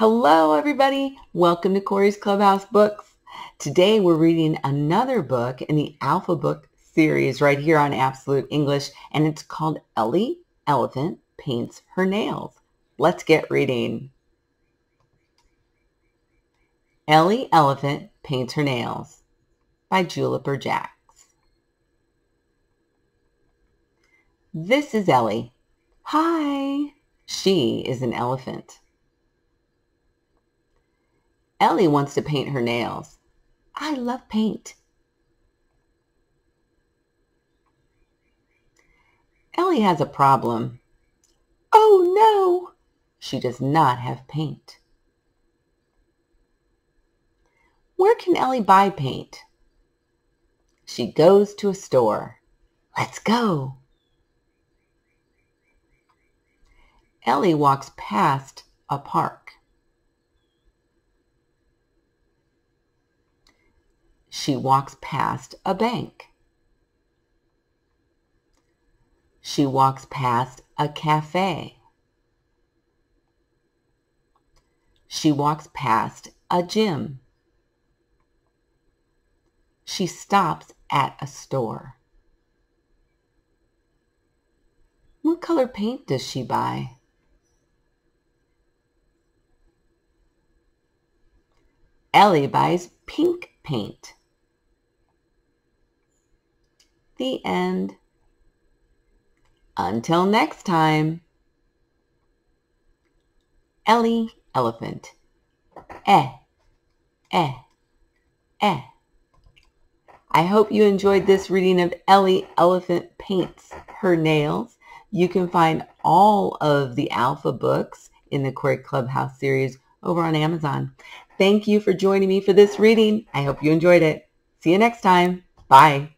Hello, everybody. Welcome to Corey's Clubhouse Books. Today we're reading another book in the Alpha Book series right here on Absolute English, and it's called Ellie Elephant Paints Her Nails. Let's get reading. Ellie Elephant Paints Her Nails by Juliper Jacks. This is Ellie. Hi. She is an elephant. Ellie wants to paint her nails. I love paint. Ellie has a problem. Oh no! She does not have paint. Where can Ellie buy paint? She goes to a store. Let's go. Ellie walks past a park. She walks past a bank. She walks past a cafe. She walks past a gym. She stops at a store. What color paint does she buy? Ellie buys pink paint. The end. Until next time. Ellie Elephant. Eh, eh, eh. I hope you enjoyed this reading of Ellie Elephant Paints Her Nails. You can find all of the Alpha books in the Corey Clubhouse series over on Amazon. Thank you for joining me for this reading. I hope you enjoyed it. See you next time. Bye.